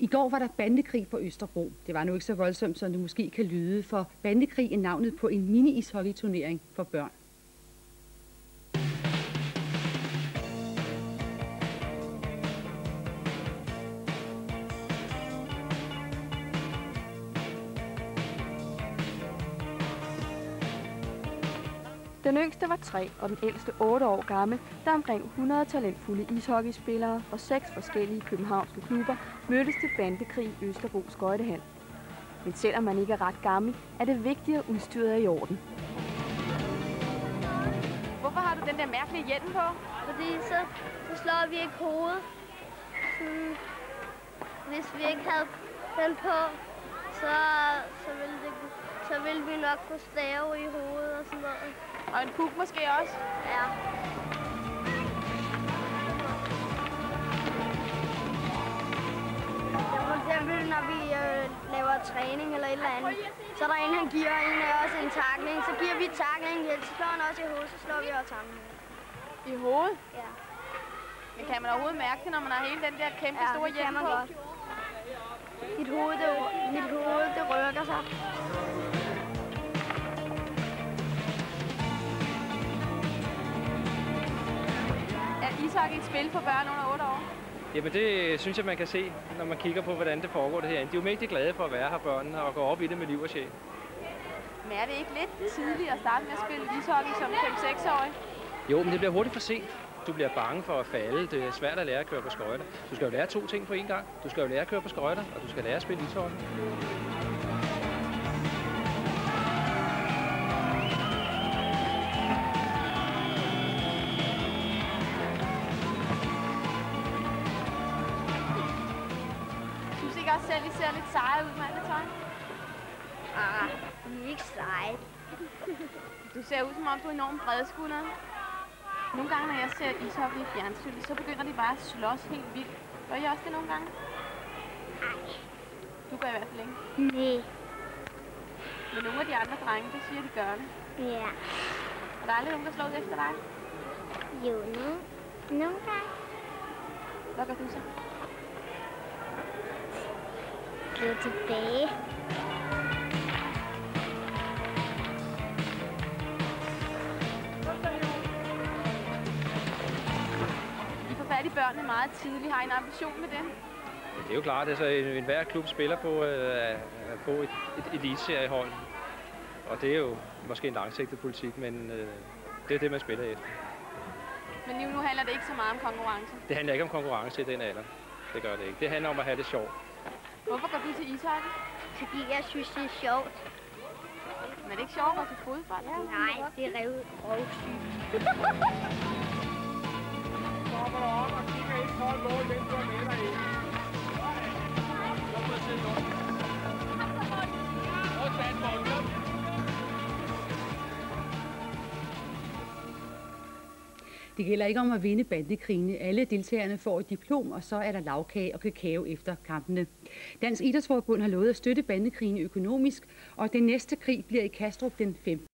I går var der bandekrig på Østerbro. Det var nu ikke så voldsomt, som det måske kan lyde, for bandekrig er navnet på en mini-ishockey-turnering for børn. Den yngste var 3, og den ældste 8 år gammel, da omkring 100 talentfulde ishockeyspillere fra seks forskellige københavnske klubber mødtes til bandekrig i Østerbro Skøjtehal. Men selvom man ikke er ret gammel, er det vigtigt, at udstyret er i orden. Hvorfor har du den der mærkelige hjelm på? Fordi så, så slår vi ikke hovedet. Sådan, hvis vi ikke havde den på, så, så, ville det, så ville vi nok få stave i hovedet og sådan noget. Og en kuk måske også? Ja. Ja, for eksempel, når vi øh, laver træning eller et eller andet, så er der en, han giver en af os en takling. Så giver vi takling, så slår han også i hovedet, så slår vi også sammen. I hovedet? Ja. Men kan man overhovedet mærke det, når man har hele den der kæmpe Ja, store det kan man på? godt. Mit hoved, det, mit hoved, det rykker sig. Ishockey et spil for børn under 8 år? Jamen det synes jeg, man kan se, når man kigger på, hvordan det foregår det herinde. De er jo mægtig glade for at være her, børnene, og gå op i det med liv og sjæl. Men er det ikke lidt tidligt at starte med at spille ishockey som 5-6-årig? Jo, men det bliver hurtigt for sent. Du bliver bange for at falde. Det er svært at lære at køre på skøjter. Du skal jo lære to ting på én gang. Du skal jo lære at køre på skøjter, og du skal lære at spille ishockey. Selv, I ser lidt seje ud med alt det tøj? Ah, vi er ikke seje. Du ser ud som om, du er enormt bredskuldret. Nogle gange, når jeg ser ishockey i fjernsynet, så begynder de bare at slås helt vildt. Gør I også det nogle gange? Du gør i hvert fald ikke. Nej. Men nogle af de andre drenge, det siger, de gør det. Ja. Og der er aldrig nogen, der slår ud efter dig. Jo, nu. Nogle gange. Hvad gør du så? Gå tilbage. I får fat i børnene meget tidligt. Har I en ambition med det? Men det er jo klart, at en, en hver klub spiller på øh, at få et, et eliteseriehold. Og det er jo måske en langsigtet politik, men øh, det er det, man spiller efter. Men nu, nu handler det ikke så meget om konkurrence. Det handler ikke om konkurrence i den alder. Det gør det ikke. Det handler om at have det sjovt. Hvorfor går du til ishockey? Fordi jeg synes, det er sjovt. Men er det ikke sjovt at gå til fodbold? Nej, det er revet røvsygt. Det gælder ikke om at vinde bandekrigene. Alle deltagerne får et diplom, og så er der lavkage og kakao efter kampene. Dansk Idrætsforbund har lovet at støtte bandekrigene økonomisk, og den næste krig bliver i Kastrup den 15.